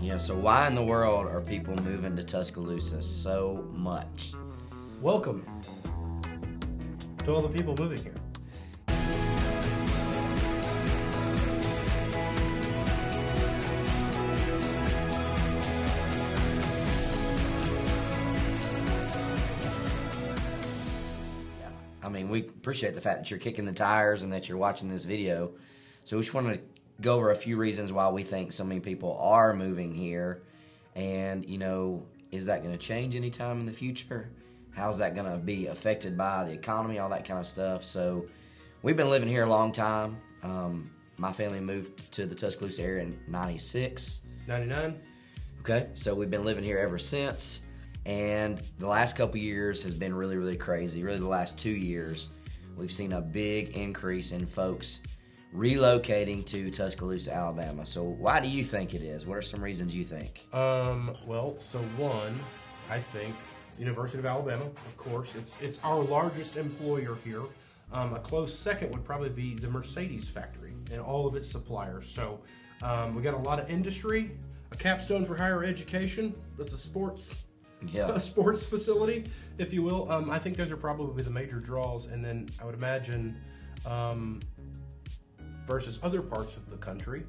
Yeah, so why in the world are people moving to Tuscaloosa so much? Welcome to all the people moving here. I mean, we appreciate the fact that you're kicking the tires and that you're watching this video. So we just want to go over a few reasons why we think so many people are moving here. And, you know, is that going to change anytime in the future? How's that going to be affected by the economy, all that kind of stuff? So we've been living here a long time. Um, my family moved to the Tuscaloosa area in 96. 99? Okay, so we've been living here ever since, and the last couple years has been really, really crazy. Really, the last two years, we've seen a big increase in folks relocating to Tuscaloosa, Alabama. So, why do you think it is? What are some reasons you think? Um, well, so one, I think University of Alabama, of course, it's it's our largest employer here. Um, a close second would probably be the Mercedes factory and all of its suppliers. So um, we got a lot of industry, a capstone for higher education. That's a sports Yeah, a sports facility, if you will. Um, I think those are probably the major draws, and then I would imagine um, versus other parts of the country,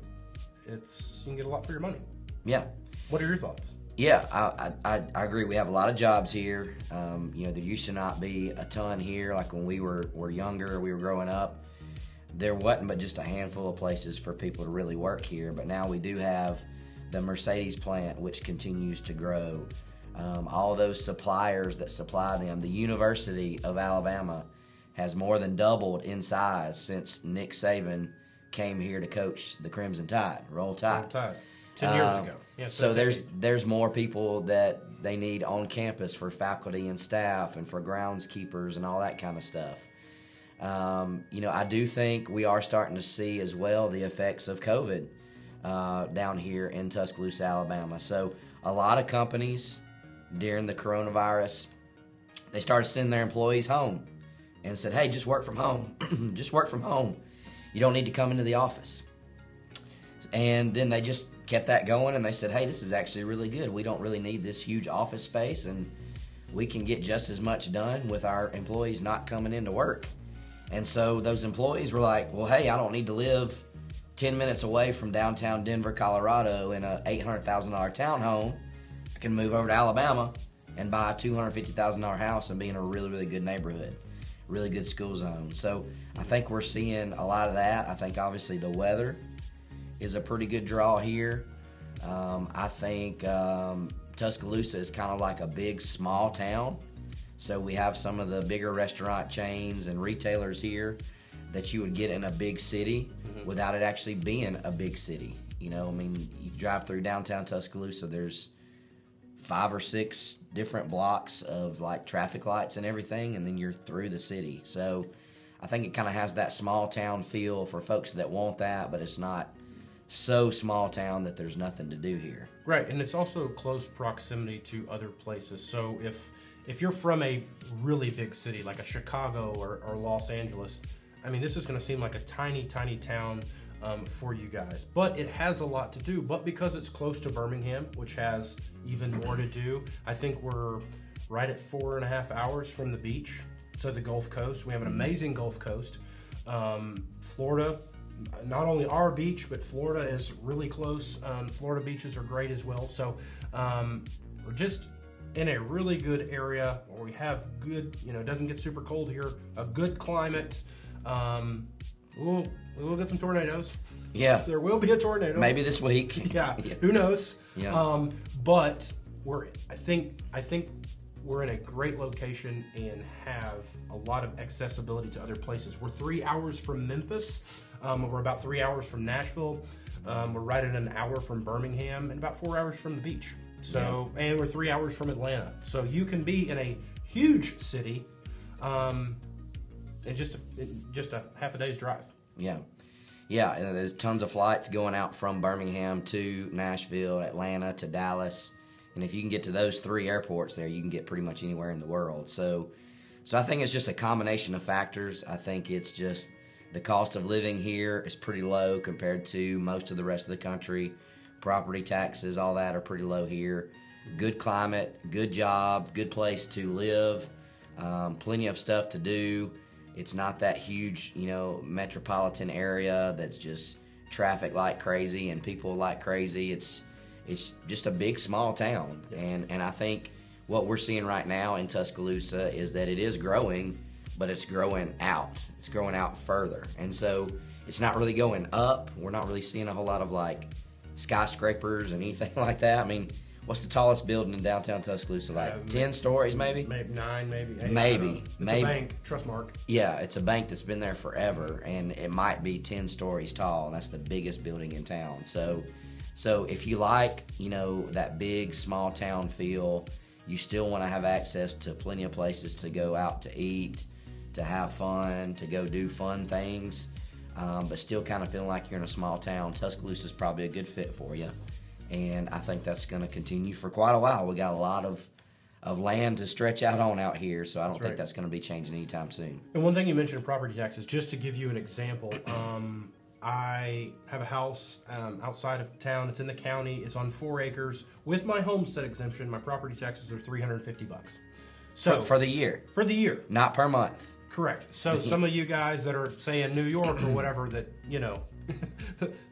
it's you can get a lot for your money. yeah. What are your thoughts? Yeah, I, I, I agree. We have a lot of jobs here. Um, you know, there used to not be a ton here. Like when we were, were younger, we were growing up, there wasn't but just a handful of places for people to really work here. But now we do have the Mercedes plant, which continues to grow. Um, all those suppliers that supply them. The University of Alabama has more than doubled in size since Nick Saban came here to coach the Crimson Tide. Roll Tide. Time. Ten years Um, ago. Yeah, so there's there's more people that they need on campus for faculty and staff and for groundskeepers and all that kind of stuff. Um, you know, I do think we are starting to see as well the effects of COVID uh, down here in Tuscaloosa, Alabama. So a lot of companies during the coronavirus, they started sending their employees home and said, "Hey, just work from home. just work from home. You don't need to come into the office." And then they just kept that going and they said, hey, this is actually really good. We don't really need this huge office space and we can get just as much done with our employees not coming into work. And so those employees were like, well, hey, I don't need to live 10 minutes away from downtown Denver, Colorado in a $800,000 townhome. I can move over to Alabama and buy a $250,000 house and be in a really, really good neighborhood, really good school zone. So I think we're seeing a lot of that. I think obviously the weather is a pretty good draw here. Um, I think um, Tuscaloosa is kind of like a big small town. So we have some of the bigger restaurant chains and retailers here that you would get in a big city without it actually being a big city. You know, I mean, you drive through downtown Tuscaloosa, there's five or six different blocks of like traffic lights and everything, and then you're through the city. So I think it kind of has that small town feel for folks that want that, but it's not so small town that there's nothing to do here. Right, and it's also close proximity to other places. So if if you're from a really big city like a Chicago or, or Los Angeles, I mean, this is going to seem like a tiny, tiny town um, for you guys. But it has a lot to do. But because it's close to Birmingham, which has even more to do, I think we're right at four and a half hours from the beach. So the Gulf Coast, we have an amazing Gulf Coast. Um, Florida, not only our beach, but Florida is really close. Um, Florida beaches are great as well. So um, we're just in a really good area where we have good, you know, it doesn't get super cold here, a good climate. Um, we'll, we'll get some tornadoes. Yeah, There will be a tornado. maybe this week. Yeah. Who knows? Yeah. Um, but we're I think I think we're in a great location and have a lot of accessibility to other places. We're three hours from Memphis. Um, we're about three hours from Nashville. Um, we're right at an hour from Birmingham and about four hours from the beach. So, and we're three hours from Atlanta. So you can be in a huge city, um, in just a, in just a half a day's drive. Yeah. Yeah, and there's tons of flights going out from Birmingham to Nashville, Atlanta to Dallas. And if you can get to those three airports there, you can get pretty much anywhere in the world. So so I think it's just a combination of factors. I think it's just the cost of living here is pretty low compared to most of the rest of the country. property taxes, all that are pretty low here. Good climate, good job, good place to live, um, plenty of stuff to do. It's not that huge, you know, metropolitan area that's just traffic like crazy and people like crazy. It's it's just a big small town, and and I think what we're seeing right now in Tuscaloosa is that it is growing, but it's growing out. It's growing out further, and so it's not really going up. We're not really seeing a whole lot of like skyscrapers and anything like that. I mean, what's the tallest building in downtown Tuscaloosa? Like Uh, ten stories, maybe. Maybe nine, maybe eight. Maybe, maybe. a bank, Trustmark. Yeah, it's a bank that's been there forever, and it might be ten stories tall, and that's the biggest building in town. So, so if you like, you know, that big small town feel, you still want to have access to plenty of places to go out to eat, to have fun, to go do fun things, um, but still kind of feeling like you're in a small town. Tuscaloosa is probably a good fit for you, and I think that's going to continue for quite a while. We got a lot of of land to stretch out on out here, so I don't think right. that's going to be changing anytime soon. And one thing you mentioned property taxes, just to give you an example, um, I have a house um, outside of town. It's in the county. It's on four acres. With my homestead exemption, my property taxes are three hundred and fifty bucks. So for, for the year, for the year, not per month. correct. So some of you guys that are say in New York or whatever, that you know,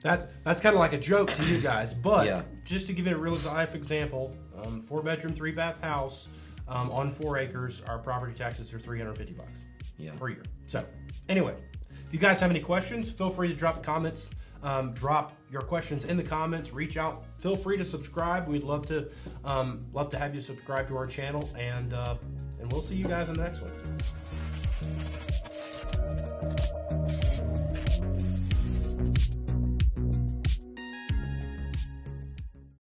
that that's kind of like a joke to you guys. But Yeah. just to give you a real life example, um, four bedroom, three bath house um, on four acres, our property taxes are three hundred fifty bucks Yeah. per year. So, anyway, if you guys have any questions, feel free to drop comments. Um, drop your questions in the comments. Reach out. Feel free to subscribe. We'd love to um, love to have you subscribe to our channel, and uh, and we'll see you guys in the next one.